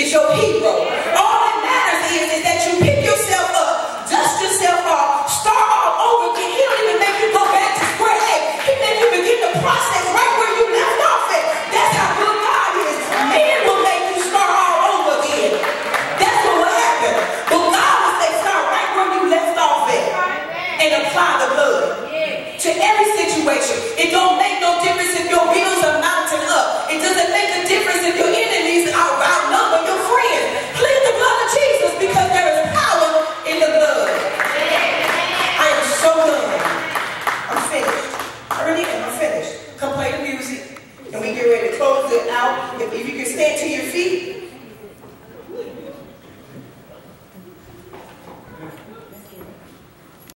is your hero. All that matters is, is that you pick yourself up, dust yourself off, start all over again. He don't even make you go back to square A. He make you begin the process right where you left off at. That's how good God is. Man will make you start all over again. That's what will happen. But God will say, start right where you left off at and apply the blood. And we get ready to close it out. If, if you can stand to your feet.